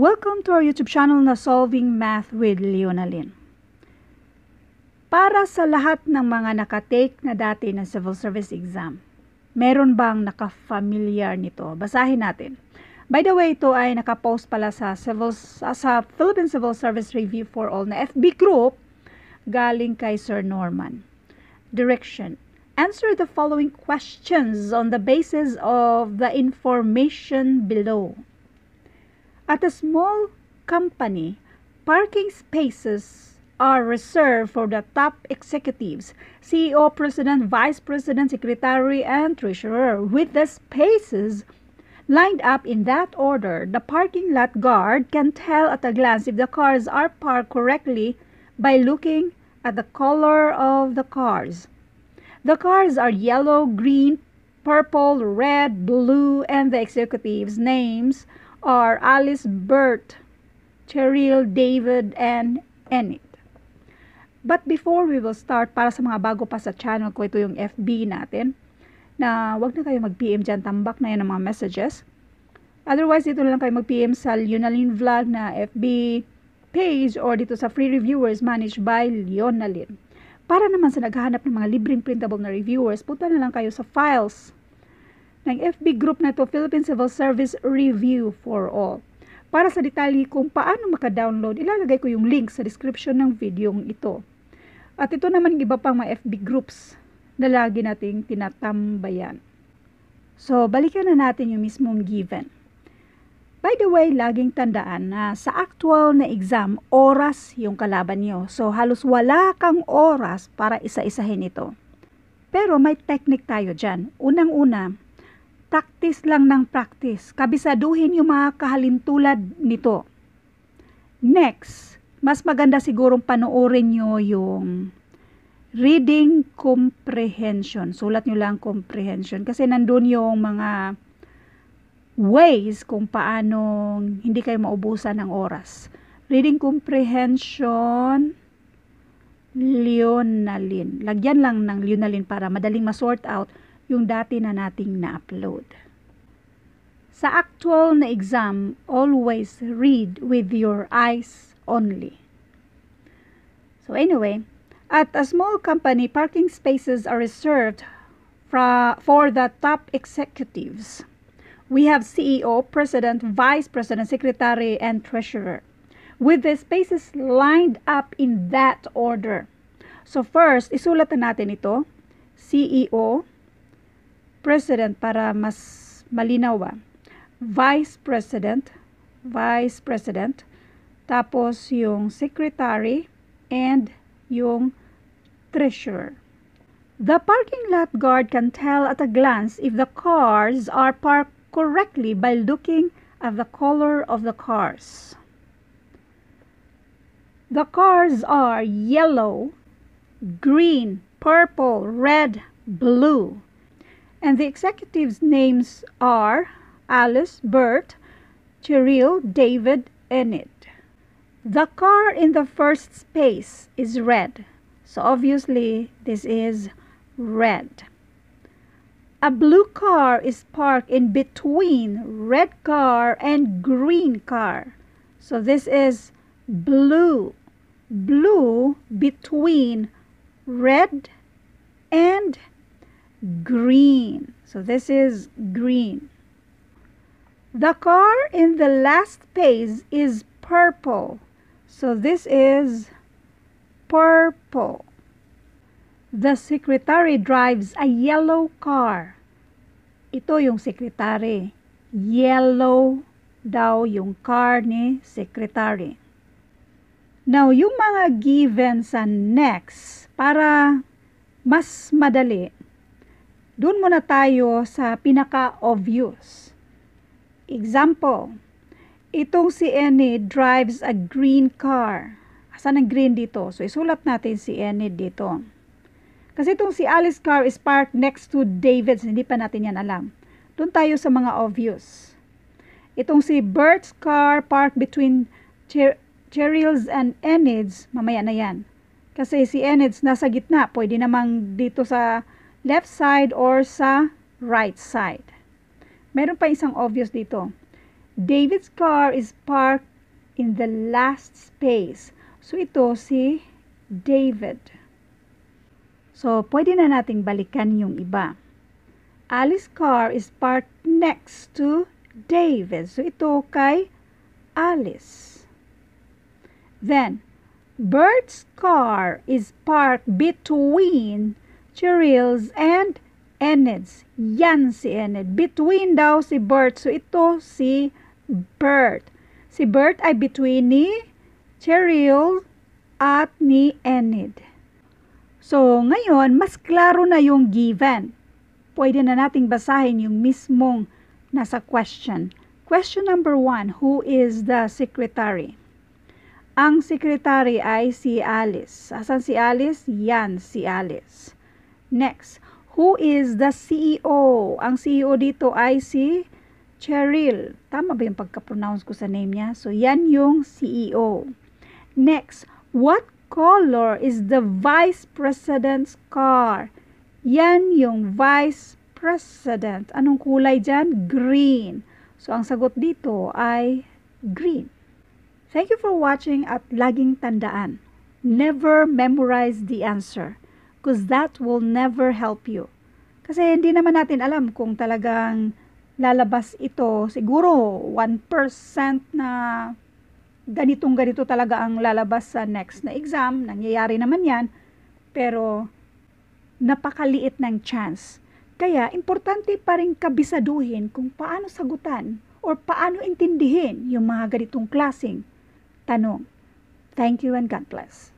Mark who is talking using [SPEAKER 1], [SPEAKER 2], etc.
[SPEAKER 1] Welcome to our YouTube channel na Solving Math with Leonalyn. Para sa lahat ng mga nakatake na dati ng civil service exam, meron bang nakafamiliar nito? Basahin natin. By the way, ito ay nakapost pala sa, civil, sa Philippine Civil Service Review for All na FB group galing kay Sir Norman. Direction. Answer the following questions on the basis of the information below. At a small company, parking spaces are reserved for the top executives, CEO, President, Vice President, Secretary, and Treasurer. With the spaces lined up in that order, the parking lot guard can tell at a glance if the cars are parked correctly by looking at the color of the cars. The cars are yellow, green, purple, red, blue, and the executives' names are Alice Burt, Cheryl, David, and Enid. But before we will start, para sa mga bago pa sa channel ko, ito yung FB natin, na wag na kayo mag-PM dyan, tambak na yan ng mga messages. Otherwise, dito na lang kayo mag-PM sa Leonalyn Vlog na FB page or dito sa free reviewers managed by Leonalyn. Para naman sa naghahanap ng mga libreng printable na reviewers, punta na lang kayo sa files ng FB group na to Philippine Civil Service Review for All. Para sa detalye kung paano maka-download, ilalagay ko yung link sa description ng video ito. At ito naman yung iba pang mga FB groups na lagi nating tinatambayan. So, balikan na natin yung mismong given. By the way, laging tandaan na sa actual na exam, oras yung kalaban nyo. So, halos wala kang oras para isa-isahin ito. Pero may technique tayo dyan. Unang-una, practice lang ng practice. Kabisaduhin yung mga kahalintulad nito. Next, mas maganda sigurong panoorin nyo yung reading comprehension. Sulat nyo lang comprehension. Kasi nandun yung mga ways kung paano hindi kayo maubusan ng oras. Reading comprehension, Leonalyn. Lagyan lang ng Leonalyn para madaling ma-sort out yung dati na nating na-upload. Sa actual na exam, always read with your eyes only. So anyway, at a small company, parking spaces are reserved for the top executives. We have CEO, President, Vice President, Secretary, and Treasurer. With the spaces lined up in that order. So first, isulat na natin ito. CEO, President para mas malinaw ba. Vice President, Vice President, tapos yung Secretary, and yung Treasurer. The parking lot guard can tell at a glance if the cars are parked correctly by looking at the color of the cars. The cars are yellow, green, purple, red, blue. And the executives' names are Alice, Bert, Cheryl, David, Enid. The car in the first space is red. So obviously, this is red. A blue car is parked in between red car and green car. So this is blue. Blue between red green. So this is green. The car in the last page is purple. So this is purple. The secretary drives a yellow car. Ito yung secretary. Yellow daw yung car ni secretary. Now, yung mga given sa next, para mas madali, doon muna tayo sa pinaka-obvious. Example, itong si Enid drives a green car. Asan ang green dito? So, isulat natin si Enid dito. Kasi itong si Alice car is parked next to David's. Hindi pa natin yan alam. Doon tayo sa mga obvious. Itong si Bert's car parked between Cher Cheryl's and Enid's. Mamaya na yan. Kasi si Enid's nasa gitna. Pwede namang dito sa left side or sa right side. Meron pa isang obvious dito. David's car is parked in the last space. So, ito si David. So, pwede na nating balikan yung iba. Alice's car is parked next to David. So, ito kay Alice. Then, Bert's car is parked between Cheryl's and Enid's. Yan si Enid. Between daw si Bert. So, ito si Bert. Si Bert ay between ni Cheryl at ni Enid. So, ngayon, mas klaro na yung given. Pwede na nating basahin yung mismong nasa question. Question number one, who is the secretary? Ang secretary ay si Alice. Asan si Alice? Yan, si Alice. Next, who is the CEO? Ang CEO dito ay si Cheryl. Tama ba yung pagka-pronounce ko sa name niya? So, yan yung CEO. Next, what color is the vice president's car? Yan yung vice president. Anong kulay dyan? Green. So, ang sagot dito ay green. Thank you for watching at laging tandaan. Never memorize the answer because that will never help you. Kasi hindi naman natin alam kung talagang lalabas ito. Siguro 1% na ganitong ganito talaga ang lalabas sa next na exam. Nangyayari naman yan. Pero napakaliit ng chance. Kaya importante pa rin kabisaduhin kung paano sagutan or paano intindihin yung mga ganitong klaseng tanong. Thank you and God bless.